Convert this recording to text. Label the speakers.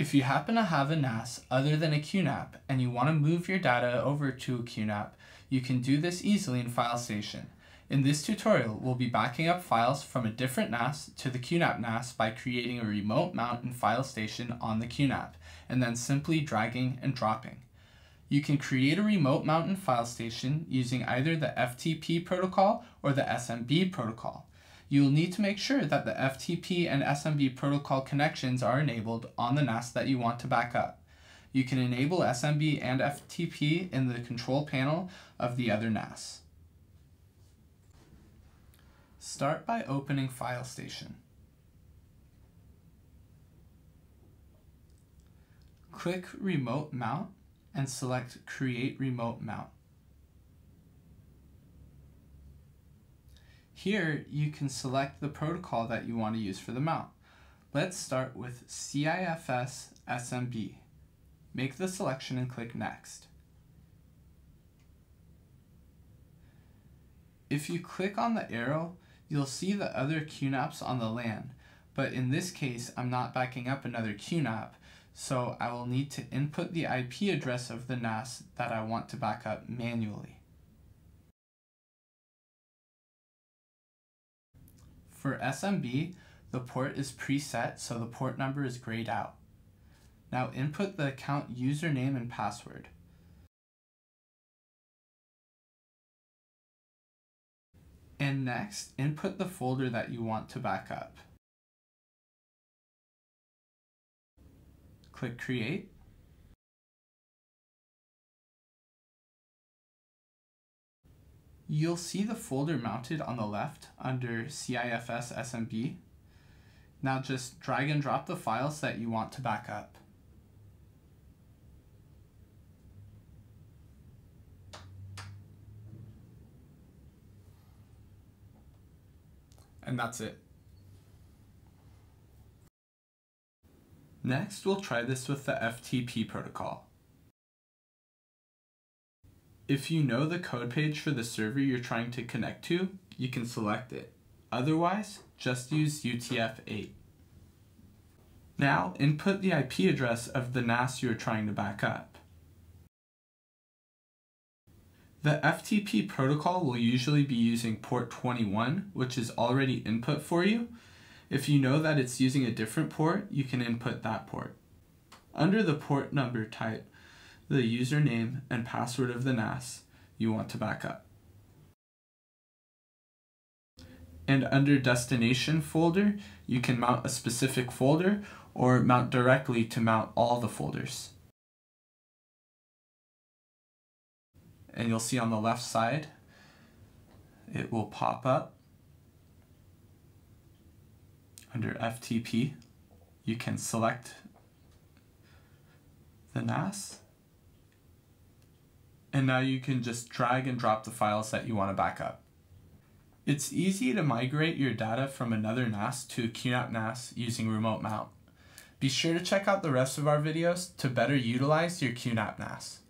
Speaker 1: If you happen to have a NAS other than a QNAP and you want to move your data over to a QNAP, you can do this easily in FileStation. In this tutorial, we'll be backing up files from a different NAS to the QNAP NAS by creating a remote mount in FileStation on the QNAP, and then simply dragging and dropping. You can create a remote mount in FileStation using either the FTP protocol or the SMB protocol. You will need to make sure that the FTP and SMB protocol connections are enabled on the NAS that you want to back up. You can enable SMB and FTP in the control panel of the other NAS. Start by opening FileStation. Click Remote Mount and select Create Remote Mount. Here, you can select the protocol that you want to use for the mount. Let's start with CIFS SMB. Make the selection and click Next. If you click on the arrow, you'll see the other QNAPs on the LAN, but in this case, I'm not backing up another QNAP, so I will need to input the IP address of the NAS that I want to back up manually. For SMB, the port is preset, so the port number is grayed out. Now input the account username and password. And next, input the folder that you want to back up. Click Create. You'll see the folder mounted on the left under CIFS SMB. Now just drag and drop the files that you want to back up. and that's it. Next, we'll try this with the FTP protocol. If you know the code page for the server you're trying to connect to, you can select it. Otherwise, just use UTF-8. Now, input the IP address of the NAS you are trying to back up. The FTP protocol will usually be using port 21, which is already input for you. If you know that it's using a different port, you can input that port. Under the port number type the username and password of the NAS you want to back up. And under destination folder, you can mount a specific folder or mount directly to mount all the folders. and you'll see on the left side it will pop up under FTP you can select the NAS and now you can just drag and drop the files that you want to back up. It's easy to migrate your data from another NAS to a QNAP NAS using Remote Mount. Be sure to check out the rest of our videos to better utilize your QNAP NAS.